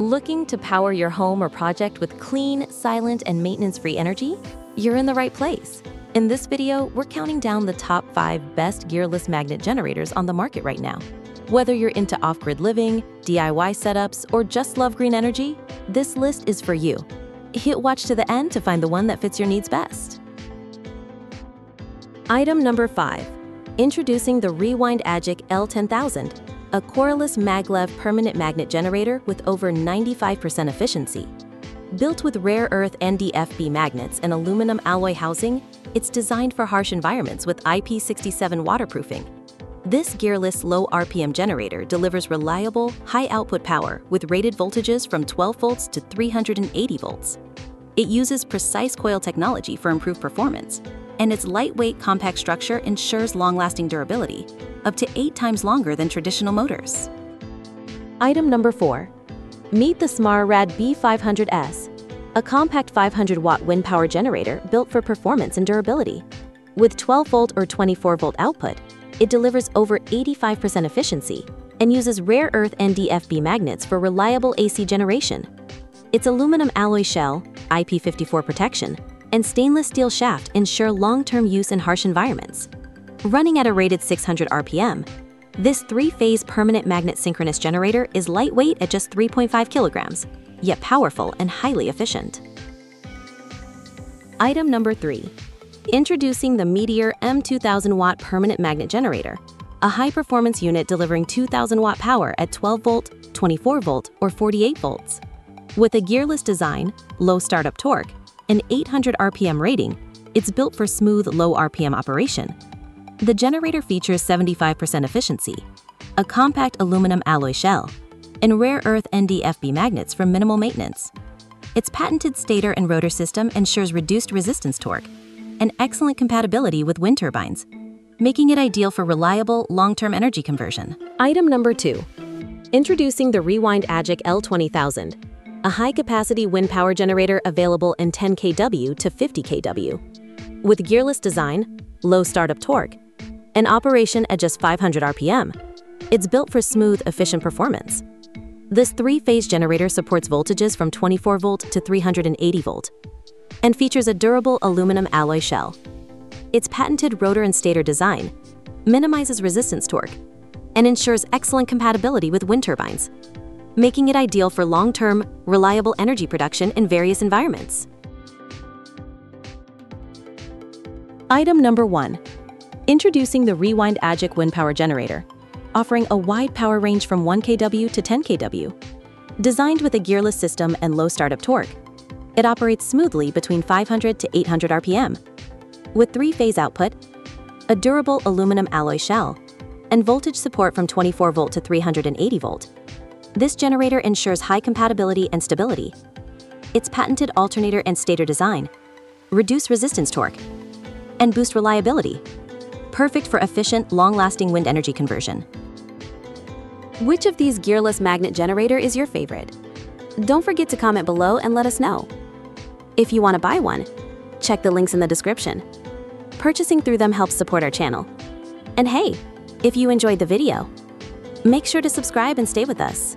Looking to power your home or project with clean, silent, and maintenance-free energy? You're in the right place. In this video, we're counting down the top 5 best gearless magnet generators on the market right now. Whether you're into off-grid living, DIY setups, or just love green energy, this list is for you. Hit watch to the end to find the one that fits your needs best. Item number 5. Introducing the Rewind Agic L10000 a coreless maglev permanent magnet generator with over 95% efficiency. Built with rare earth NdFeB magnets and aluminum alloy housing, it's designed for harsh environments with IP67 waterproofing. This gearless low RPM generator delivers reliable, high output power with rated voltages from 12 volts to 380 volts. It uses precise coil technology for improved performance, and its lightweight, compact structure ensures long-lasting durability, up to eight times longer than traditional motors. Item number four. Meet the SmartRad B500S, a compact 500-watt wind power generator built for performance and durability. With 12-volt or 24-volt output, it delivers over 85% efficiency and uses rare earth NdFeB magnets for reliable AC generation. Its aluminum alloy shell, IP54 protection, and stainless steel shaft ensure long-term use in harsh environments. Running at a rated 600 RPM, this three-phase permanent magnet synchronous generator is lightweight at just 3.5 kilograms, yet powerful and highly efficient. Item number 3. Introducing the Meteor M2000 watt permanent magnet generator, a high-performance unit delivering 2000 watt power at 12 volt, 24 volt, or 48 volts. With a gearless design, low startup torque, an 800 RPM rating, it's built for smooth low RPM operation. The generator features 75% efficiency, a compact aluminum alloy shell, and rare earth NDFB magnets for minimal maintenance. Its patented stator and rotor system ensures reduced resistance torque and excellent compatibility with wind turbines, making it ideal for reliable, long-term energy conversion. Item number two. Introducing the Rewind Agic L20000, a high-capacity wind power generator available in 10 kW to 50 kW. With gearless design, low startup torque, and operation at just 500 RPM, it's built for smooth, efficient performance. This three-phase generator supports voltages from 24 volt to 380 volt and features a durable aluminum alloy shell. Its patented rotor and stator design minimizes resistance torque and ensures excellent compatibility with wind turbines making it ideal for long-term, reliable energy production in various environments. Item number one. Introducing the Rewind Agic Wind Power Generator, offering a wide power range from 1 kW to 10 kW. Designed with a gearless system and low startup torque, it operates smoothly between 500 to 800 RPM. With three-phase output, a durable aluminum alloy shell, and voltage support from 24 volt to 380 volt, this generator ensures high compatibility and stability. Its patented alternator and stator design reduce resistance torque and boost reliability, perfect for efficient, long-lasting wind energy conversion. Which of these gearless magnet generator is your favorite? Don't forget to comment below and let us know. If you want to buy one, check the links in the description. Purchasing through them helps support our channel. And hey, if you enjoyed the video, make sure to subscribe and stay with us.